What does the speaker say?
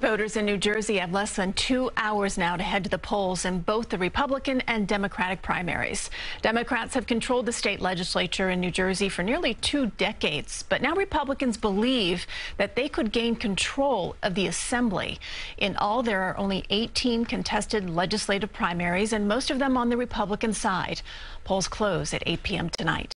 Voters in New Jersey have less than two hours now to head to the polls in both the Republican and Democratic primaries. Democrats have controlled the state legislature in New Jersey for nearly two decades, but now Republicans believe that they could gain control of the assembly. In all, there are only 18 contested legislative primaries, and most of them on the Republican side. Polls close at 8 p.m. tonight.